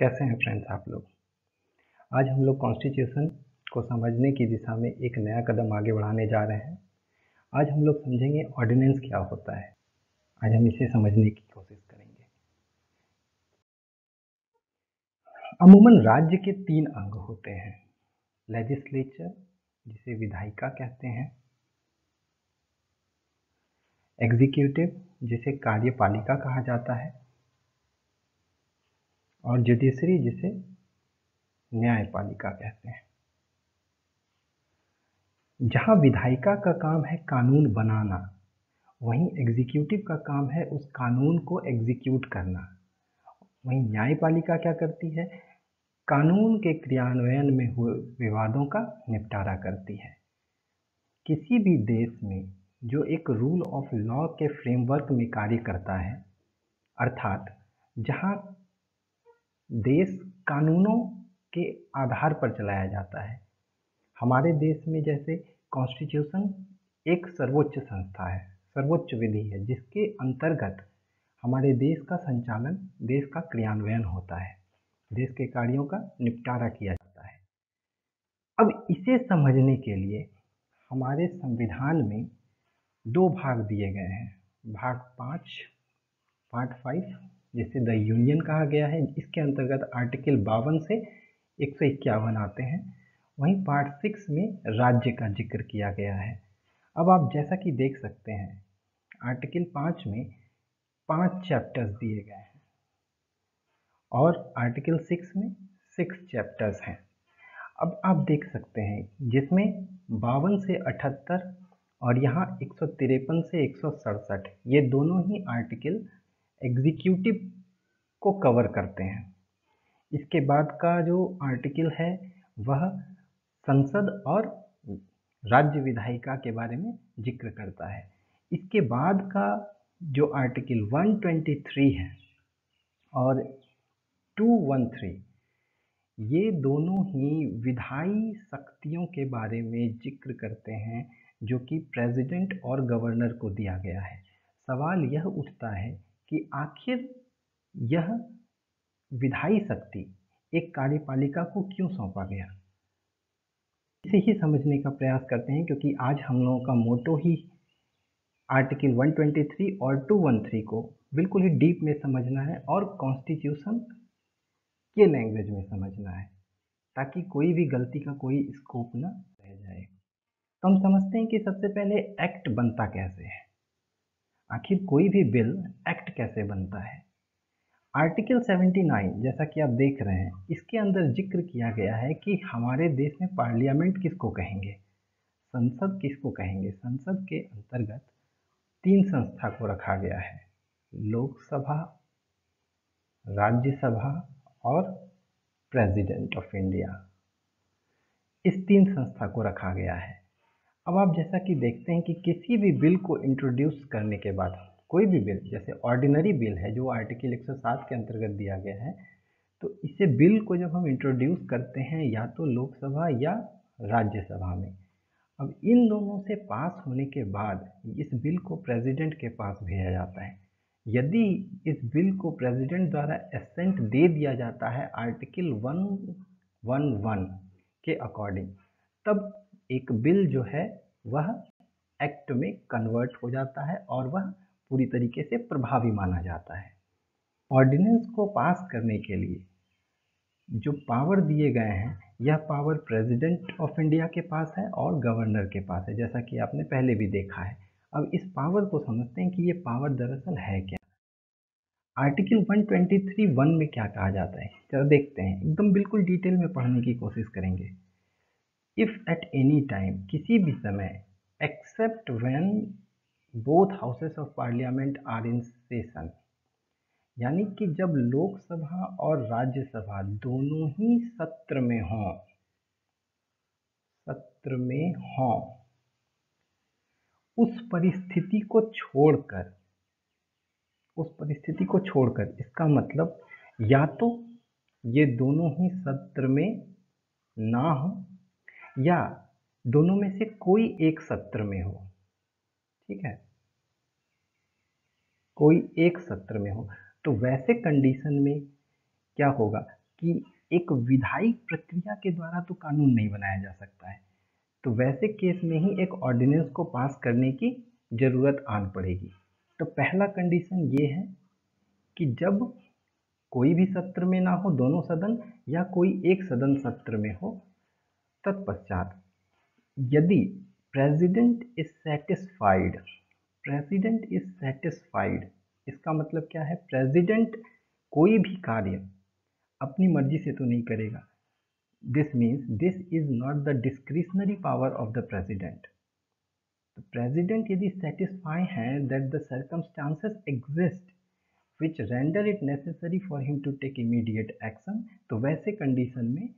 कैसे हैं फ्रेंड्स आप लोग? आज हम लोग कॉन्स्टिट्यूशन को समझने की दिशा में एक नया कदम आगे बढ़ाने जा रहे हैं। आज हम लोग समझेंगे ऑर्डिनेंस क्या होता है। आज हम इसे समझने की कोशिश करेंगे। अमूमन राज्य के तीन अंग होते हैं। लेजिस्लेचर जिसे विधायिका कहते हैं। एग्जीक्यूटिव जिसे कार्यपालिका कहा जाता है। और जुडिशरी जिसे न्यायपालिका कहते हैं। जहाँ विधायिका का काम है कानून बनाना, वहीं एग्जीक्यूटिव का काम है उस कानून को एग्जीक्यूट करना। वहीं न्यायपालिका क्या करती है? कानून के क्रियान्वयन में हुए विवादों का निपटारा करती है। किसी भी देश में जो एक रूल ऑफ़ लॉ के फ्रेमवर्क में कार्य करता है, अर्थात जहाँ देश कानूनों के आधार पर चलाया जाता है। हमारे देश में जैसे कॉन्स्टिट्यूशन एक सर्वोच्च संस्था है, सर्वोच्च विधि है, जिसके अंतर्गत हमारे देश का संचालन, देश का क्रियान्वयन होता है, देश के कार्यों का निपटारा किया जाता है। अब इसे समझने के लिए हमारे संविधान में दो भाग दिए गए हैं, भाग पाँच पार्ट फाइव जिसे द यूनियन कहा गया है, इसके अंतर्गत आर्टिकल बावन से एक सौ इक्यावन आते हैं। वहीं पार्ट सिक्स में राज्य का ज़िक्र किया गया है। अब आप जैसा कि देख सकते हैं, आर्टिकल पाँच में पाँच चैप्टर्स दिए गए हैं और आर्टिकल सिक्स में सिक्स चैप्टर्स हैं। अब आप देख सकते हैं जिसमें बावन से अठहत्तर और यहाँ एक सौ तिरपन से एक सौ सड़सठ, ये दोनों ही आर्टिकल एग्जीक्यूटिव को कवर करते हैं। इसके बाद का जो आर्टिकल है, वह संसद और राज्य विधायिका के बारे में ज़िक्र करता है। इसके बाद का जो आर्टिकल 123 है और 213 ये दोनों ही विधायी शक्तियों के बारे में ज़िक्र करते हैं, जो कि प्रेसिडेंट और गवर्नर को दिया गया है। सवाल यह उठता है कि आखिर यह विधायी शक्ति एक कार्यपालिका को क्यों सौंपा गया? इसे ही समझने का प्रयास करते हैं क्योंकि आज हम लोगों का मोटो ही आर्टिकल 123 और 213 को बिल्कुल ही डीप में समझना है और कॉन्स्टिट्यूशन के लैंग्वेज में समझना है, ताकि कोई भी गलती का कोई स्कोप ना रह जाए। तो हम समझते हैं कि सबसे पहले एक्ट बनता कैसे है? आखिर कोई भी बिल एक्ट कैसे बनता है? आर्टिकल 79 जैसा कि आप देख रहे हैं, इसके अंदर ज़िक्र किया गया है कि हमारे देश में पार्लियामेंट किसको कहेंगे? संसद किसको कहेंगे? संसद के अंतर्गत तीन संस्था को रखा गया है, लोकसभा, राज्यसभा और प्रेसिडेंट ऑफ़ इंडिया। इस तीन संस्था को रखा गया है। अब आप जैसा कि देखते हैं कि किसी भी बिल को इंट्रोड्यूस करने के बाद, कोई भी बिल, जैसे ऑर्डिनरी बिल है, जो आर्टिकल 107 के अंतर्गत दिया गया है तो इसे बिल को जब हम इंट्रोड्यूस करते हैं, या तो लोकसभा या राज्यसभा में। अब इन दोनों से पास होने के बाद इस बिल को प्रेसिडेंट के पास भेजा जाता है। यदि इस बिल को प्रेसिडेंट द्वारा एसेंट दे दिया जाता है आर्टिकल वन वन वन के अकॉर्डिंग तब एक बिल जो है, वह एक्ट में कन्वर्ट हो जाता है और वह पूरी तरीके से प्रभावी माना जाता है। ऑर्डिनेंस को पास करने के लिए जो पावर दिए गए हैं, यह पावर प्रेसिडेंट ऑफ़ इंडिया के पास है और गवर्नर के पास है, जैसा कि आपने पहले भी देखा है। अब इस पावर को समझते हैं कि ये पावर दरअसल है क्या? आर्टिकल 123 वन में क्या कहा जाता है? चलो देखते हैं, एकदम बिल्कुल डिटेल में पढ़ने की कोशिश करेंगे। इफ़ एट एनी टाइम किसी भी समय except when both houses of Parliament are in session यानी कि जब लोकसभा और राज्यसभा दोनों ही सत्र में हों, सत्र में हों, उस परिस्थिति को छोड़कर, उस परिस्थिति को छोड़कर, इसका मतलब या तो ये दोनों ही सत्र में ना हो या दोनों में से कोई एक सत्र में हो, ठीक है? कोई एक सत्र में हो। तो वैसे कंडीशन में क्या होगा कि एक विधायिक प्रक्रिया के द्वारा तो कानून नहीं बनाया जा सकता है। तो वैसे केस में ही एक ऑर्डिनेंस को पास करने की ज़रूरत आन पड़ेगी। तो पहला कंडीशन ये है कि जब कोई भी सत्र में ना हो, दोनों सदन या कोई एक सदन सत्र में हो तत्पश्चात यदि president is satisfied president is satisfied इसका मतलब क्या है? प्रेसिडेंट कोई भी कार्य अपनी मर्ज़ी से तो नहीं करेगा। This means this is not the discretionary power of the president president यदि सेटिस्फाई है that the circumstances exist which render it necessary for him to take immediate action तो वैसे कंडीशन में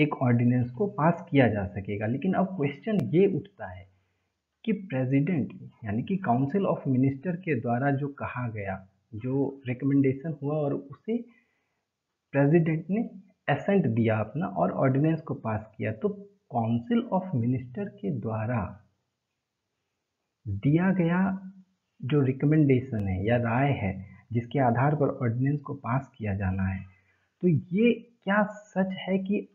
एक ऑर्डिनेंस को पास किया जा सकेगा। लेकिन अब क्वेश्चन ये उठता है कि प्रेसिडेंट यानी कि काउंसिल ऑफ़ मिनिस्टर के द्वारा जो कहा गया, जो रिकमेंडेशन हुआ और उसे प्रेसिडेंट ने एसेंट दिया अपना और ऑर्डिनेंस को पास किया तो काउंसिल ऑफ़ मिनिस्टर के द्वारा दिया गया जो रिकमेंडेशन है या राय है, जिसके आधार पर ऑर्डिनेंस को पास किया जाना है तो ये क्या सच है कि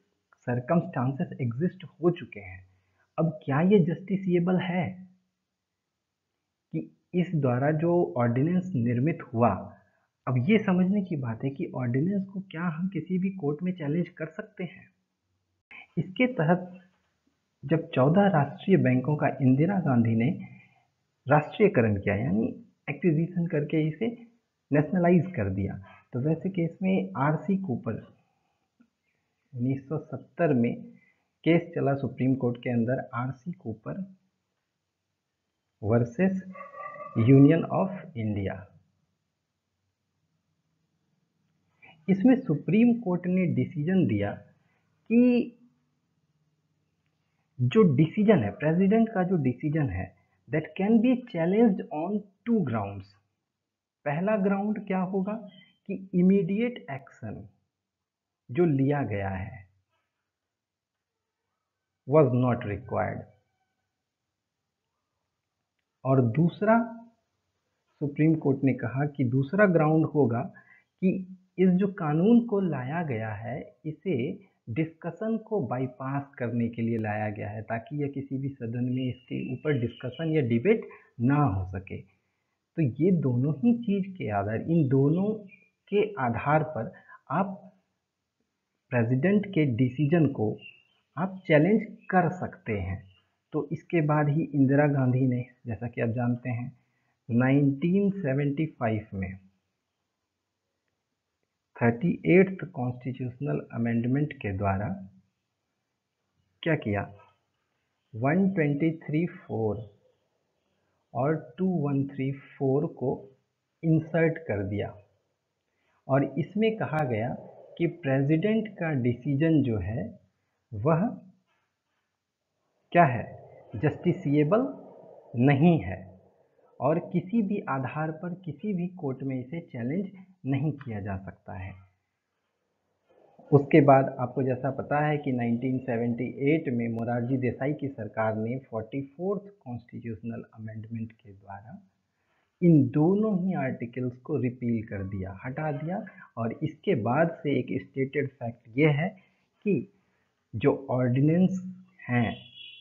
सरकमस्टांसेस एग्जिस्ट हो चुके हैं। अब क्या ये जस्टिसिएबल है? कि इस द्वारा जो ऑर्डिनेंस निर्मित हुआ, अब ये समझने की बात है कि ऑर्डिनेंस को क्या हम किसी भी कोर्ट में चैलेंज कर सकते हैं? इसके तहत जब चौदह राष्ट्रीय बैंकों का इंदिरा गांधी ने राष्ट्रीयकरण किया, यानी एक्विजिशन करके इसे नेशनलाइज कर दिया तो वैसे केस में आरसी कूपर 1970 में केस चला सुप्रीम कोर्ट के अंदर RC Cooper versus Union of India. इसमें सुप्रीम कोर्ट ने डिसीज़न दिया कि जो डिसीज़न है, प्रेसिडेंट का जो डिसीज़न है that can be challenged on two grounds पहला ग्राउंड क्या होगा कि इमीडिएट एक्शन जो लिया गया है वॉज़ नॉट रिक्वायर्ड और दूसरा, सुप्रीम कोर्ट ने कहा कि दूसरा ग्राउंड होगा कि इस जो कानून को लाया गया है, इसे डिस्कशन को बाईपास करने के लिए लाया गया है, ताकि यह किसी भी सदन में इसके ऊपर डिस्कशन या डिबेट ना हो सके। तो ये दोनों ही चीज़ के आधार, इन दोनों के आधार पर आप प्रेसिडेंट के डिसीज़न को आप चैलेंज कर सकते हैं। तो इसके बाद ही इंदिरा गांधी ने, जैसा कि आप जानते हैं 1975 में थर्टी एट्थ कॉन्स्टिट्यूशनल अमेंडमेंट के द्वारा क्या किया? 123.4 और 2134 को इंसर्ट कर दिया। और इसमें कहा गया कि प्रेसिडेंट का डिसीज़न जो है, वह क्या है? जस्टिसिएबल नहीं है और किसी भी आधार पर किसी भी कोर्ट में इसे चैलेंज नहीं किया जा सकता है। उसके बाद आपको जैसा पता है कि 1978 में मोरारजी देसाई की सरकार ने फोर्टी फोर्थ कॉन्स्टिट्यूशनल अमेंडमेंट के द्वारा इन दोनों ही आर्टिकल्स को रिपील कर दिया, हटा दिया और इसके बाद से एक स्टेटेड फैक्ट ये है कि जो ऑर्डिनेंस हैं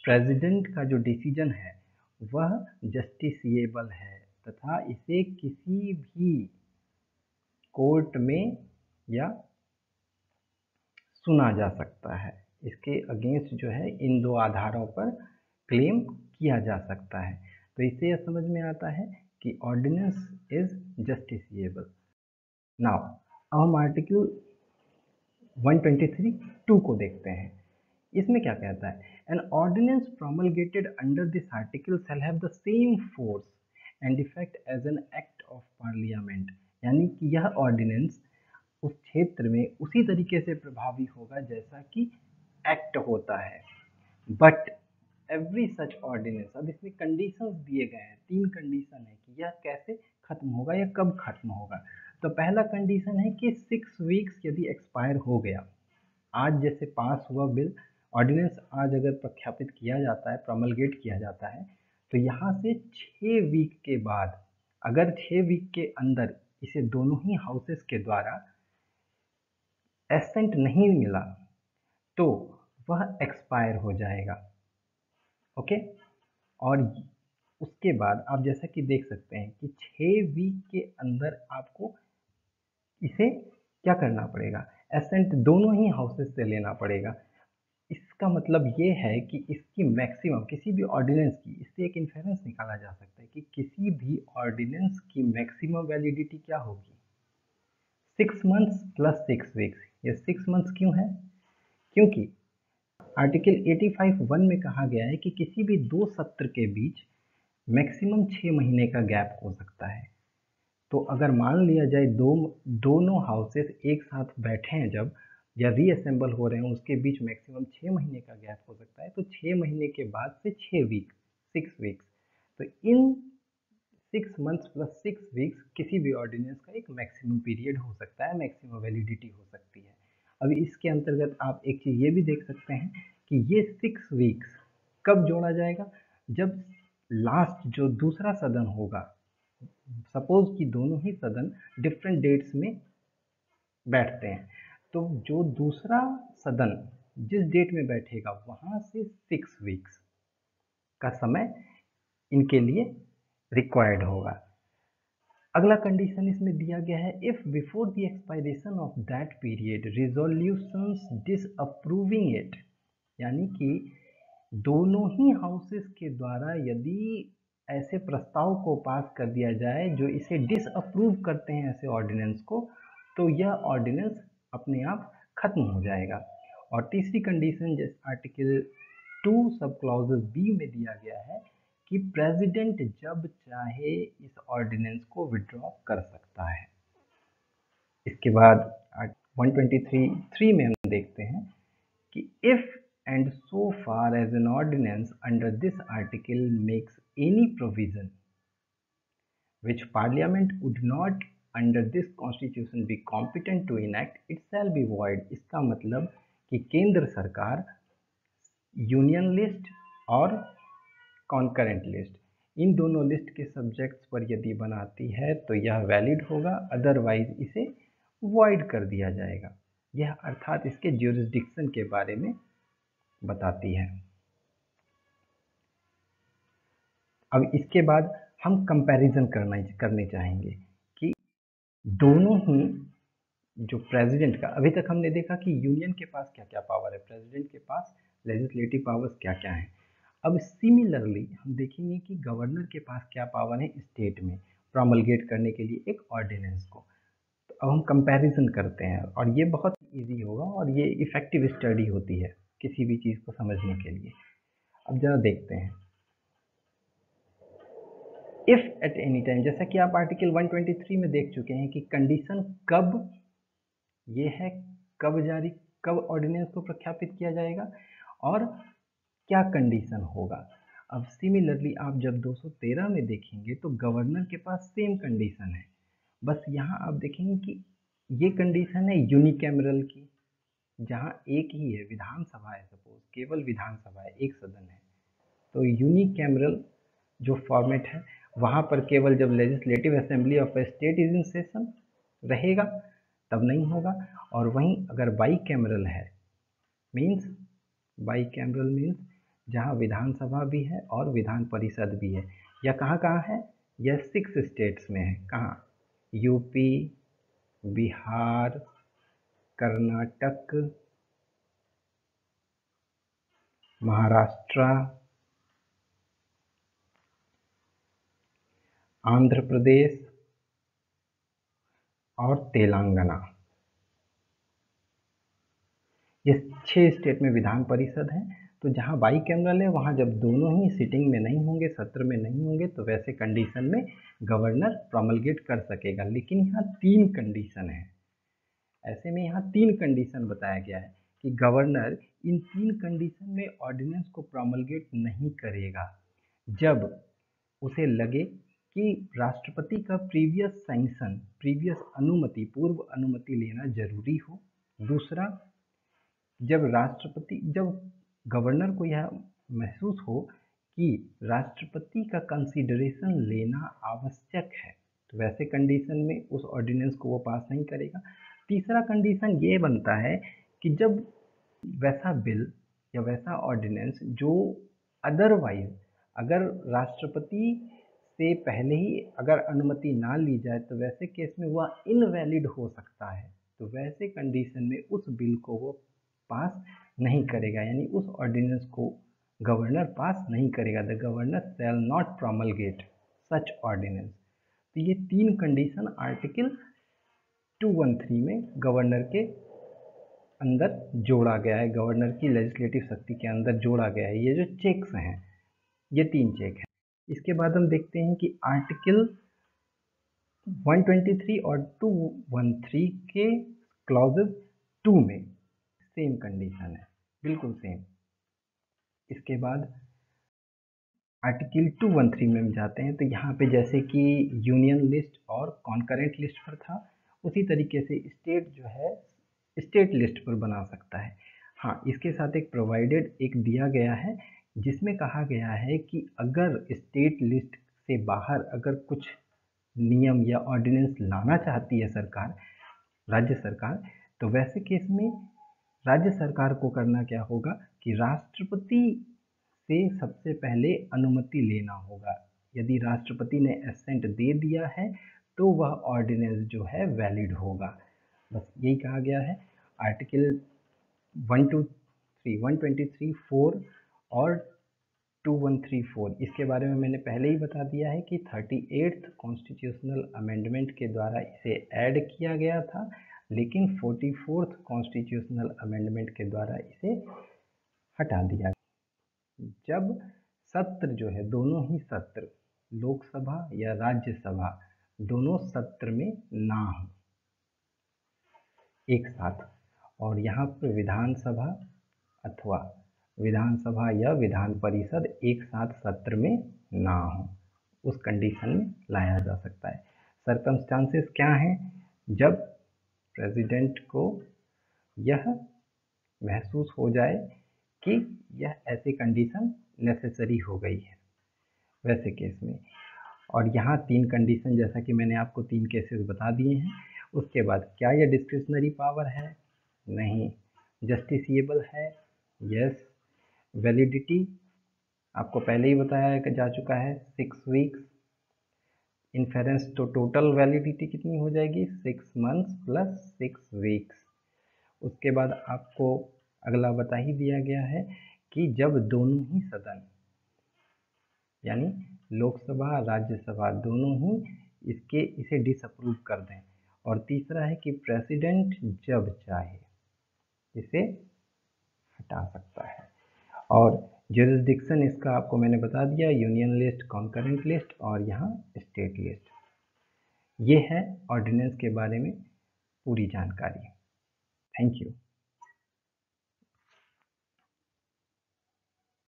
प्रेसिडेंट का जो डिसीज़न है, वह जस्टिसिएबल है तथा इसे किसी भी कोर्ट में या सुना जा सकता है। इसके अगेंस्ट जो है, इन दो आधारों पर क्लेम किया जा सकता है। तो इससे यह समझ में आता है कि ऑर्डिनेंस इज़ जस्टिसिएबल नाउ अब हम आर्टिकल 123 टू को देखते हैं। इसमें क्या कहता है? An ordinance promulgated under this article shall have the same force and effect as an act of Parliament यानी कि यह ऑर्डिनेंस उस क्षेत्र में उसी तरीके से प्रभावी होगा जैसा कि एक्ट होता है। बट एवरी सच ऑर्डिनेंस अब इसमें कंडीशन दिए गए हैं, तीन कंडीशन है कि यह कैसे खत्म होगा या कब खत्म होगा। तो पहला कंडीशन है कि सिक्स वीक्स यदि एक्सपायर हो गया, आज जैसे पास हुआ बिल ऑर्डिनेंस आज अगर प्रख्यापित किया जाता है प्रमलगेट किया जाता है तो यहाँ से छः वीक के बाद, अगर छः वीक के अंदर इसे दोनों ही हाउसेस के द्वारा एसेंट नहीं मिला तो वह एक्सपायर हो जाएगा। ओके? और उसके बाद आप जैसा कि देख सकते हैं कि छः वीक के अंदर आपको इसे क्या करना पड़ेगा? एसेंट दोनों ही हाउसेस से लेना पड़ेगा। इसका मतलब ये है कि इसकी मैक्सिमम किसी भी ऑर्डिनेंस की, इससे एक इन्फेरेंस निकाला जा सकता है कि किसी भी ऑर्डिनेंस की मैक्सिमम वैलिडिटी क्या होगी? Six months plus six weeks ये सिक्स मंथ्स क्यों है? क्योंकि आर्टिकल 85 वन में कहा गया है कि किसी भी दो सत्र के बीच मैक्सिमम छः महीने का गैप हो सकता है। तो अगर मान लिया जाए दो, दोनों हाउसेस एक साथ बैठे हैं जब या रीअसेंबल हो रहे हैं, उसके बीच मैक्सिमम छः महीने का गैप हो सकता है तो छः महीने के बाद से छः वीक सिक्स वीक्स तो इन six months plus six weeks किसी भी ऑर्डिनेंस का एक मैक्सिमम पीरियड हो सकता है, मैक्सिमम वैलिडिटी हो सकती है। अभी इसके अंतर्गत आप एक चीज़ ये भी देख सकते हैं कि ये सिक्स वीक्स कब जोड़ा जाएगा? जब लास्ट जो दूसरा सदन होगा सपोज़ कि दोनों ही सदन डिफरेंट डेट्स में बैठते हैं तो जो दूसरा सदन जिस डेट में बैठेगा, वहाँ से सिक्स वीक्स का समय इनके लिए रिक्वायर्ड होगा। अगला कंडीशन इसमें दिया गया है if before the expiration of that period resolutions disapproving it यानी कि दोनों ही हाउसेस के द्वारा यदि ऐसे प्रस्ताव को पास कर दिया जाए, जो इसे डिसअप्रूव करते हैं ऐसे ऑर्डिनेंस को तो यह ऑर्डिनेंस अपने आप खत्म हो जाएगा। और तीसरी कंडीशन जैसे article two sub clauses B में दिया गया है कि प्रेसिडेंट जब चाहे इस ऑर्डिनेंस को विड्रॉ कर सकता है। इसके बाद 123 थ्री में हम देखते हैं कि if and so far as an ordinance under this article makes any provision which Parliament would not under this constitution be competent to enact it shall be void इसका मतलब कि केंद्र सरकार यूनियन लिस्ट और कॉन्करेंट लिस्ट इन दोनों list के subjects पर यदि बनाती है तो यह वैलिड होगा अदरवाइज़ इसे वॉइड कर दिया जाएगा। यह अर्थात इसके ज्यूरिस्डिक्शन के बारे में बताती है। अब इसके बाद हम कंपैरिजन करना, करने चाहेंगे कि दोनों ही जो प्रेसिडेंट का, अभी तक हमने देखा कि यूनियन के पास क्या क्या पावर है प्रेसिडेंट के पास लेजिस्लेटिव पावर्स क्या क्या हैं। अब सिमिलरली हम देखेंगे कि गवर्नर के पास क्या पावर है स्टेट में प्रोमलगेट करने के लिए एक ऑर्डिनेंस को। तो अब हम कंपैरिजन करते हैं और ये बहुत इजी होगा और ये इफ़ेक्टिव स्टडी होती है किसी भी चीज़ को समझने के लिए। अब ज़रा देखते हैं। इफ़ एट एनी टाइम जैसा कि आप आर्टिकल 123 में देख चुके हैं कि कंडीशन कब ये है, कब जारी, कब ऑर्डिनेंस को प्रख्यापित किया जाएगा और क्या कंडीशन होगा? अब सिमिलरली आप जब 213 में देखेंगे तो गवर्नर के पास सेम कंडीशन है। बस यहाँ आप देखेंगे कि ये कंडीशन है यूनिकैमरल की, जहाँ एक ही है विधानसभा है सपोज़ केवल विधानसभा है, एक सदन है। तो यूनिकैमरल जो फॉर्मेट है, वहाँ पर केवल जब legislative assembly of state is in session रहेगा, तब नहीं होगा। और वहीं अगर बाई कैमरल है मीन्स बाई कैमरल मीन्स जहाँ विधानसभा भी है और विधान परिषद भी है। यह कहाँ कहाँ है? यह सिक्स स्टेट्स में है। कहाँ? यूपी बिहार, कर्नाटक, महाराष्ट्र, आंध्र प्रदेश और तेलंगाना। ये छह स्टेट में विधान परिषद है। तो जहाँ बाई कैमरल है वहाँ जब दोनों ही सिटिंग में नहीं होंगे, सत्र में नहीं होंगे तो वैसे कंडीशन में गवर्नर प्रोमलगेट कर सकेगा। लेकिन यहाँ तीन कंडीशन है। ऐसे में यहाँ तीन कंडीशन बताया गया है कि गवर्नर इन तीन कंडीशन में ऑर्डिनेंस को प्रोमलगेट नहीं करेगा। जब उसे लगे कि राष्ट्रपति का प्रीवियस सैंक्शन प्रीवियस अनुमति, पूर्व अनुमति लेना ज़रूरी हो। दूसरा, जब राष्ट्रपति, जब गवर्नर को यह महसूस हो कि राष्ट्रपति का कंसिडरेशन लेना आवश्यक है। तो वैसे कंडीशन में उस ऑर्डिनेंस को वो पास नहीं करेगा। तीसरा कंडीशन ये बनता है कि जब वैसा बिल या वैसा ऑर्डिनेंस जो अदरवाइज़ अगर राष्ट्रपति से पहले ही अगर अनुमति ना ली जाए तो वैसे केस में वह इनवैलिड हो सकता है। तो वैसे कंडीशन में उस बिल को वो पास नहीं करेगा, यानी उस ऑर्डिनेंस को गवर्नर पास नहीं करेगा। The governor shall not promulgate such ordinance तो ये तीन कंडीशन आर्टिकल 213 में गवर्नर के अंदर जोड़ा गया है। गवर्नर की लेजिस्लेटिव शक्ति के अंदर जोड़ा गया है। ये जो चेक्स हैं, ये तीन चेक हैं। इसके बाद हम देखते हैं कि आर्टिकल 123 और 213 के क्लॉजेज टू में सेम कंडीशन है, बिल्कुल सेम इसके बाद आर्टिकल 213 में हम जाते हैं तो यहाँ पे जैसे कि यूनियन लिस्ट और कॉन्करेंट लिस्ट पर था, उसी तरीके से स्टेट जो है स्टेट लिस्ट पर बना सकता है. हाँ इसके साथ एक प्रोवाइडेड एक दिया गया है, जिसमें कहा गया है कि अगर स्टेट लिस्ट से बाहर अगर कुछ नियम या ऑर्डिनेंस लाना चाहती है सरकार, राज्य सरकार तो वैसे केस में राज्य सरकार को करना क्या होगा कि राष्ट्रपति से सबसे पहले अनुमति लेना होगा। यदि राष्ट्रपति ने एसेंट दे दिया है तो वह ऑर्डिनेंस जो है वैलिड होगा। बस यही कहा गया है। Article one, two, three, one, twenty, three, four और टू, वन, थ्री, फोर, इसके बारे में मैंने पहले ही बता दिया है कि थर्टी एट्थ कॉन्स्टिट्यूशनल अमेंडमेंट के द्वारा इसे ऐड किया गया था। लेकिन फोर्टी फोर्थ कॉन्स्टिट्यूशनल अमेंडमेंट के द्वारा इसे हटा दिया जब सत्र जो है, दोनों ही सत्र, लोकसभा या राज्यसभा, दोनों सत्र में ना हो, एक साथ, और यहाँ पर विधानसभा अथवा विधानसभा या विधान परिषद एक साथ सत्र में ना हो, उस कंडीशन में लाया जा सकता है। सरकमस्टांसेस क्या हैं? जब प्रेसिडेंट को यह महसूस हो जाए कि यह ऐसी कंडीशन नेसेसरी हो गई है, वैसे केस में। और यहाँ तीन कंडीशन जैसा कि मैंने आपको तीन केसेस बता दिए हैं, उसके बाद क्या यह डिस्क्रिशनरी पावर है? नहीं। जस्टिसिएबल है? यस वैलिडिटी आपको पहले ही बताया जा चुका है सिक्स वीक्स इन्फेरेंस तो टोटल वैलिडिटी कितनी हो जाएगी? Six months plus six weeks उसके बाद आपको अगला बता ही दिया गया है कि जब दोनों ही सदन, यानी लोकसभा, राज्यसभा दोनों ही इसके, इसे डिसअप्रूव कर दें। और तीसरा है कि प्रेसिडेंट जब चाहे, इसे हटा सकता है। और जुरिस्डिक्शन इसका आपको मैंने बता दिया यूनियन लिस्ट कॉन्करेंट लिस्ट और यहाँ स्टेट लिस्ट ये है ऑर्डिनेंस के बारे में पूरी जानकारी. Thank you